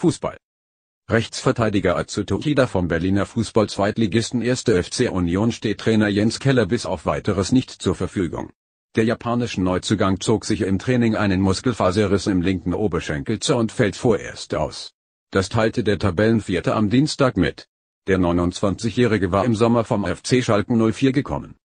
Fußball Rechtsverteidiger Atsuto vom Berliner Fußball-Zweitligisten 1. FC Union steht Trainer Jens Keller bis auf Weiteres nicht zur Verfügung. Der japanische Neuzugang zog sich im Training einen Muskelfaserriss im linken Oberschenkel zu und fällt vorerst aus. Das teilte der Tabellenvierte am Dienstag mit. Der 29-Jährige war im Sommer vom FC Schalke 04 gekommen